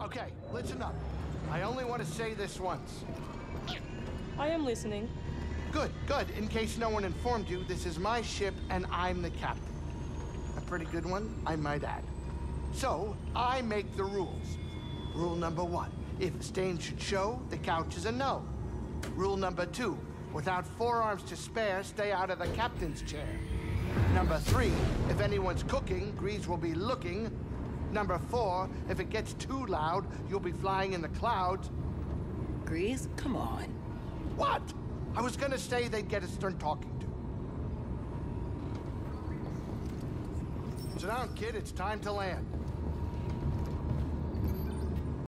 Okay, listen up. I only want to say this once. I am listening. Good, good. In case no one informed you, this is my ship and I'm the captain. A pretty good one, I might add. So, I make the rules. Rule number one if stain should show, the couch is a no. Rule number two without forearms to spare, stay out of the captain's chair. Number three, if anyone's cooking, Greez will be looking. Number four, if it gets too loud, you'll be flying in the clouds. Greez, come on. What? I was gonna say they'd get a stern talking to. Sit down, kid. It's time to land.